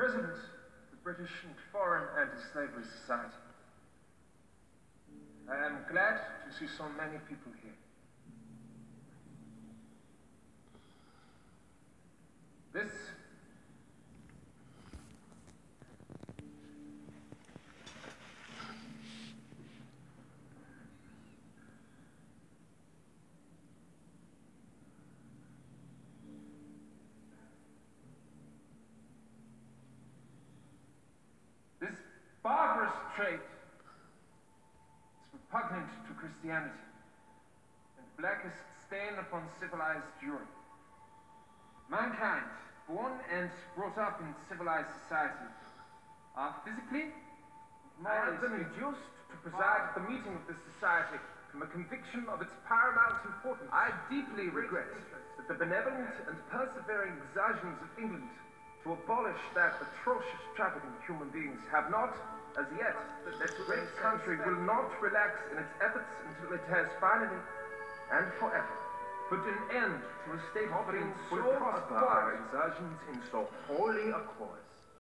President of the British and Foreign Anti-Slavery Society. I am glad to see so many people here. This This barbarous trait is repugnant to Christianity and the blackest stain upon civilized Europe. Mankind, born and brought up in civilized society, are physically, morally induced to preside at the meeting of this society from a conviction of its paramount importance. I deeply regret that the benevolent and persevering exertions of England to abolish that atrocious trafficking in human beings have not, as yet, that great country will not relax in its efforts until it has finally and forever put an end to a state of things so prosper our exertions in so holy a cause.